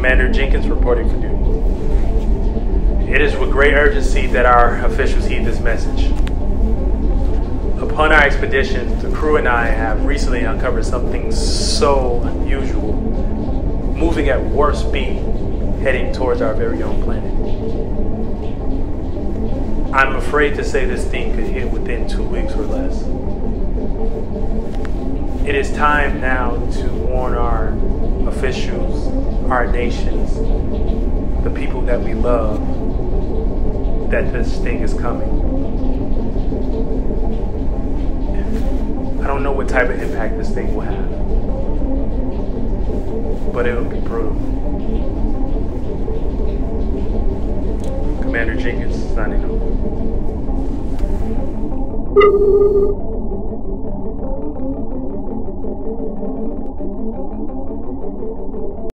Commander Jenkins reporting for duty. It is with great urgency that our officials heed this message. Upon our expedition, the crew and I have recently uncovered something so unusual, moving at warp speed, heading towards our very own planet. I'm afraid to say this thing could hit within two weeks or less. It is time now to warn our nations, the people that we love, that this thing is coming. I don't know what type of impact this thing will have, but it'll be brutal. Commander Jenkins signing off.